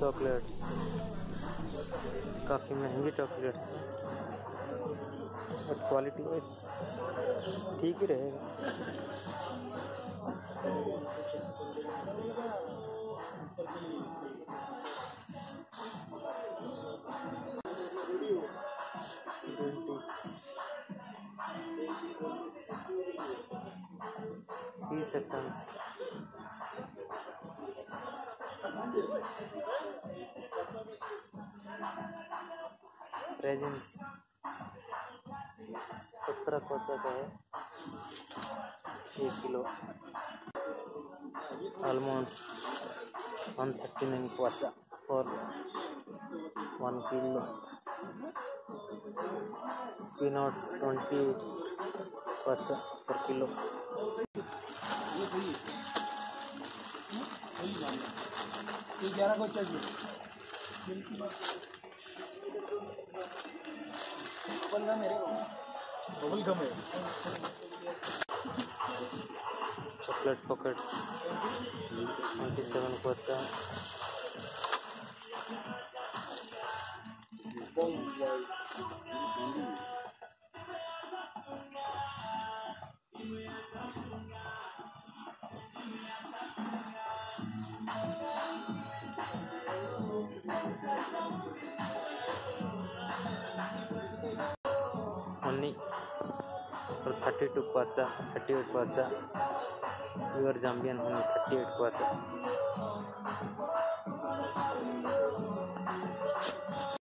Chocolate. काफ़ी महँगी chocolates. But quality wise ठीक ही रहेगा। सेक्शंस रेजिन्स सत्रह कोचा है। एक kilo. Almond one thirty nine Kocha for one kilo. Peanuts twenty कोचा पर किलो। ये ग्यारह को चाहिए बबल गम है। बबल गम है। चॉकलेट पॉकेट्स ट्वेंटी सेवन कोचा honey for 32 kwacha 38 kwacha your zambian honey 38 kwacha